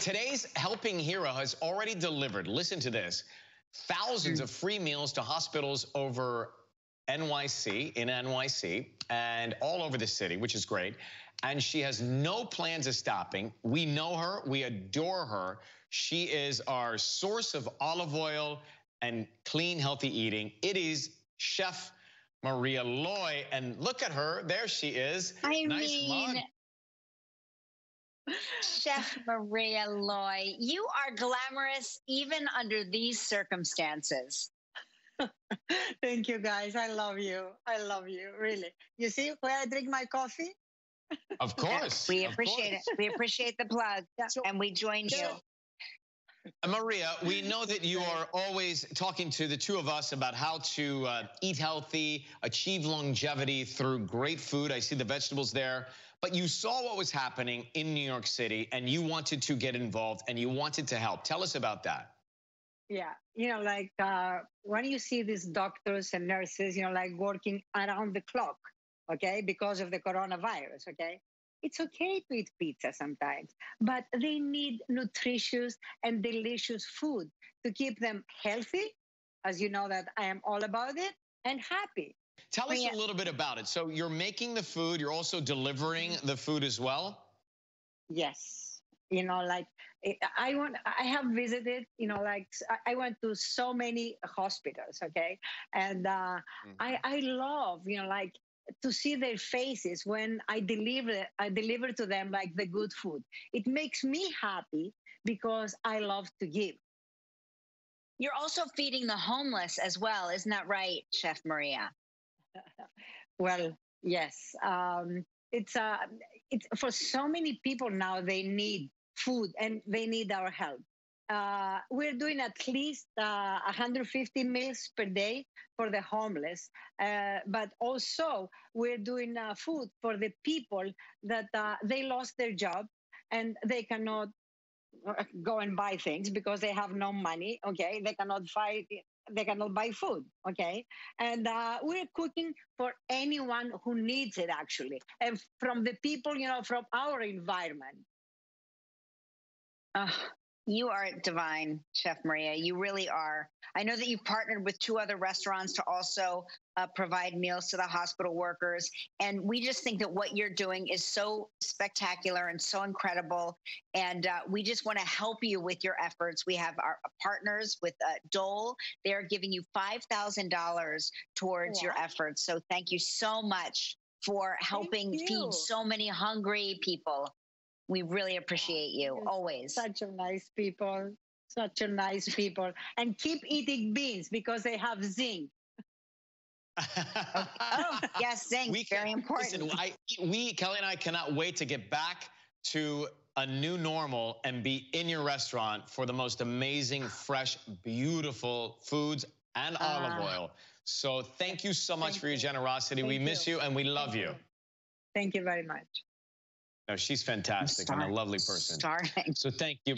Today's helping hero has already delivered, listen to this, thousands hmm. of free meals to hospitals over NYC, in NYC, and all over the city, which is great. And she has no plans of stopping. We know her, we adore her. She is our source of olive oil and clean, healthy eating. It is Chef Maria Loi. And look at her. There she is. I nice mean, mug. Chef Maria Loi, you are glamorous even under these circumstances. Thank you, guys. I love you. I love you, really. You see where I drink my coffee? Of course. We of appreciate course. it. We appreciate the plug, So- and we join you. Maria, we know that you are always talking to the two of us about how to uh, eat healthy, achieve longevity through great food. I see the vegetables there. But you saw what was happening in New York City and you wanted to get involved and you wanted to help. Tell us about that. Yeah. You know, like uh, when you see these doctors and nurses, you know, like working around the clock, okay, because of the coronavirus, okay? It's okay to eat pizza sometimes, but they need nutritious and delicious food to keep them healthy, as you know that I am all about it, and happy. Tell us Maria- a little bit about it. So you're making the food, you're also delivering the food as well. Yes. You know, like eh, I want, I have visited, you know, like I went to so many hospitals, okay? And uh, I, I love, you know, like to see their faces when I deliver, I deliver to them like the good food. It makes me happy because I love to give. You're also feeding the homeless as well, isn't that right, Chef Maria? Well, yes. Um, it's uh, it's for so many people now. They need food and they need our help. Uh, we're doing at least uh, 150 meals per day for the homeless, uh, but also we're doing uh, food for the people that uh, they lost their job and they cannot go and buy things because they have no money. Okay, they cannot buy they cannot buy food. Okay, and uh, we're cooking for anyone who needs it actually, and from the people you know from our environment. Ah, you are divine, Chef Maria. You really are. I know that you've partnered with two other restaurants to also uh, provide meals to the hospital workers. And we just think that what you're doing is so spectacular and so incredible. And uh, we just want to help you with your efforts. We have our partners with uh, Dole. They're giving you $5,000 towards your efforts. So thank you so much for helping feed so many hungry people. We really appreciate you Yes. always. Such a nice people, such a nice people, and keep eating beans because they have zinc. Oh, yes, zinc, We very can- important. Listen, I, we, Kelly and I cannot wait to get back to a new normal and be in your restaurant for the most amazing, fresh, beautiful foods and olive Ah. oil. So thank you so much for your generosity. we Thank miss you. you and we love Thank you. Thank you very much. No, she's fantastic and a lovely person. Starving. So thank you.